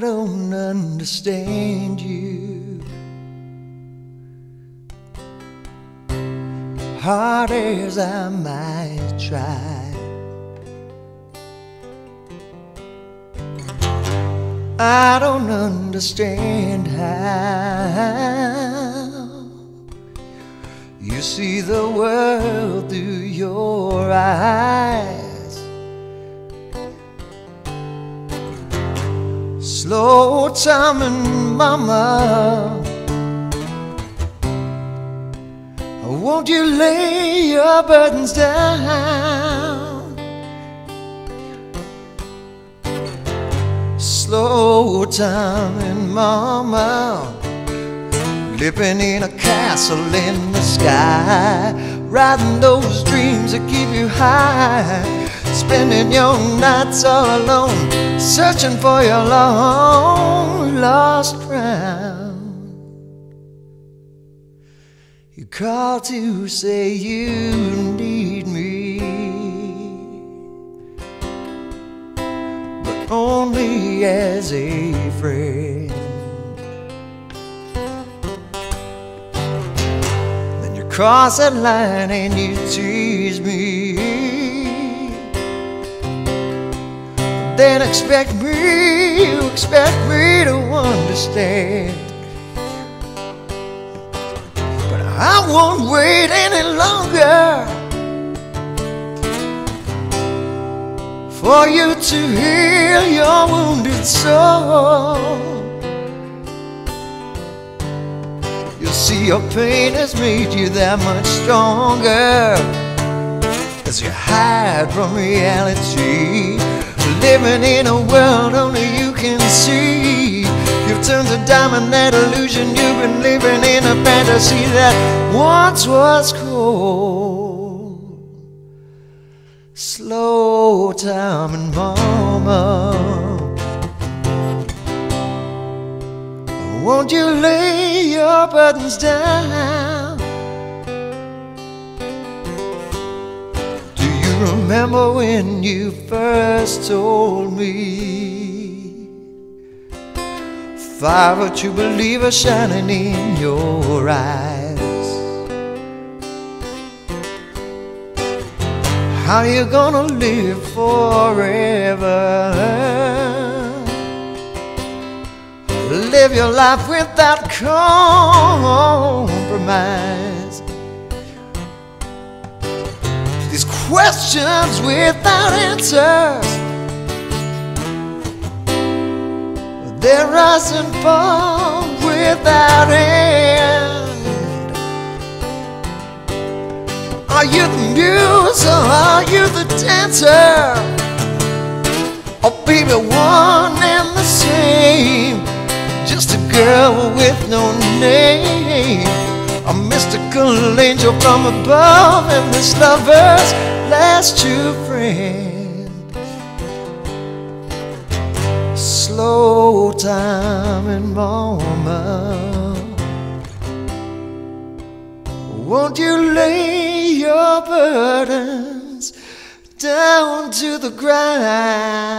I don't understand you. Hard as I might try. I don't understand how you see the world through your eyes. Slow timing, mama. Won't you lay your burdens down? Slow timing, mama. Living in a castle in the sky, riding those dreams that keep you high, spending your nights all alone, searching for your long lost crown. You call to say you need me, but only as a friend. Then you cross that line and you tease me. Then expect me, you expect me to understand. But I won't wait any longer for you to heal your wounded soul. You'll see your pain has made you that much stronger as you hide from reality. Living in a world only you can see. You've turned to diamond that illusion. You've been living in a fantasy that once was cold. Slow time and mama. Won't you lay your burdens down? Remember when you first told me? Fire you believe shining in your eyes. How you gonna live forever? live your life without compromise. Questions without answers, they rise and fall without end. Are you the muse or are you the dancer? Oh, baby, one and the same just a girl with no name, a mystical angel from above, and this lover's last true friend. Slow time and moment. Won't you lay your burdens down to the ground?